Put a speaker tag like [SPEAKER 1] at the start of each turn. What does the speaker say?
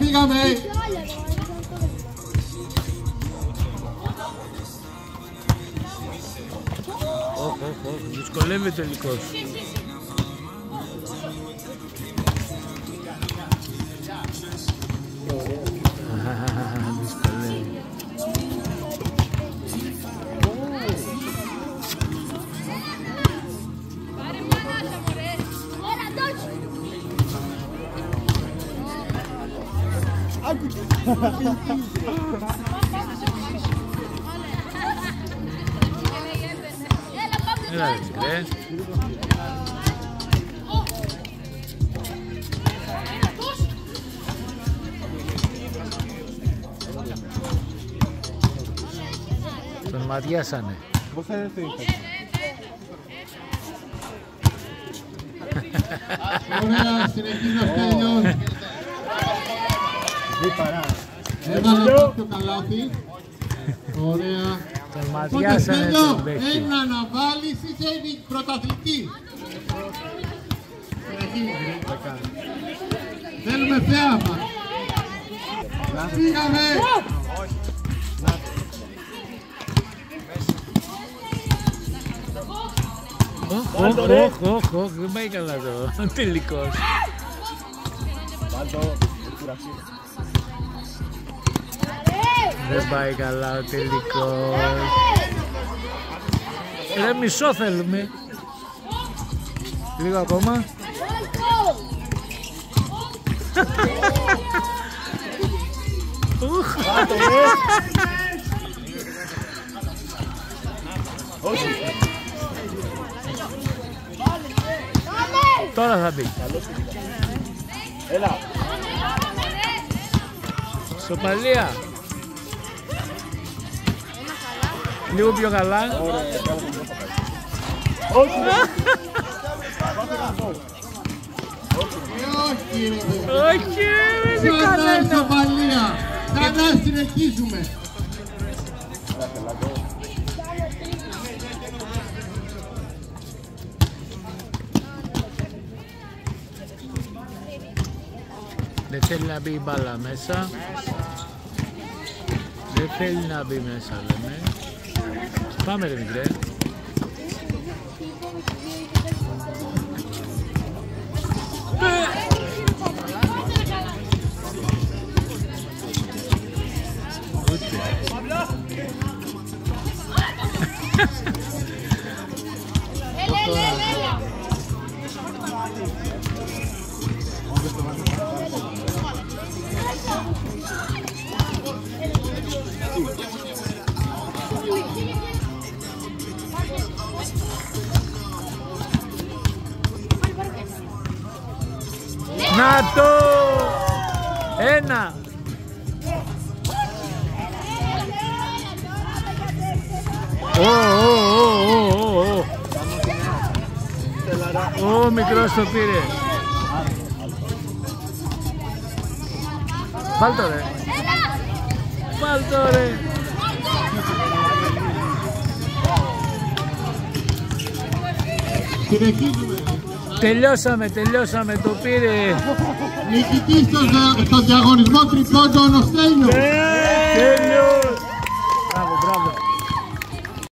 [SPEAKER 1] Φύγαμε!
[SPEAKER 2] Όχι, όχι, όχι. Δυσκολεύει Έλα ρε μικρέ. Τον ματιάσανε.
[SPEAKER 3] Πώς θα έρθει;
[SPEAKER 1] Ωραία, συνεχίζει ο Στέλιος.
[SPEAKER 3] Δι παρά.
[SPEAKER 1] Έβαλε κάποιο καλάθι. Ωραία.
[SPEAKER 2] Τον
[SPEAKER 1] Οπότε
[SPEAKER 2] ματιάσανε
[SPEAKER 1] Στέλιο,
[SPEAKER 2] τον παίκτη.
[SPEAKER 1] ένα να βάλεις, είσαι πρωταθλητής. Συνεχίζει. Θέλουμε θέαμα. Φύγαμε.
[SPEAKER 2] Όχι, όχι, όχι, όχι, δεν πάει καλά το τελικός.
[SPEAKER 3] Βάλτο. Κουρασί.
[SPEAKER 2] Δεν πάει καλά ο τελικός. Ρε μισό θέλουμε. Λίγο ακόμα. Ουχ.
[SPEAKER 3] Όχι.
[SPEAKER 2] Τώρα θα μπει.
[SPEAKER 3] Έλα.
[SPEAKER 2] Σοπαλία. Λίγο πιο καλά.
[SPEAKER 3] Όχι.
[SPEAKER 1] Ε, Όχι ρε παιδί.
[SPEAKER 2] Όχι, δεν είναι
[SPEAKER 1] Πρώτα
[SPEAKER 2] κανένα.
[SPEAKER 1] ισοπαλία. Καλά συνεχίζουμε.
[SPEAKER 2] Δεν θέλει να μπει η μπάλα μέσα. Δεν θέλει να μπει μέσα, λέμε. Πάμε ρε μικρέ. Να Renato. Ena. Oh, oh, oh, oh, oh. Oh, oh mi crosso, pire. Faltore. Faltore.
[SPEAKER 1] Faltore.
[SPEAKER 2] Τελειώσαμε, τελειώσαμε, το πήρε.
[SPEAKER 1] Νικητής στο, στο διαγωνισμό τριπώντων ο Στέλιος.
[SPEAKER 2] Ε,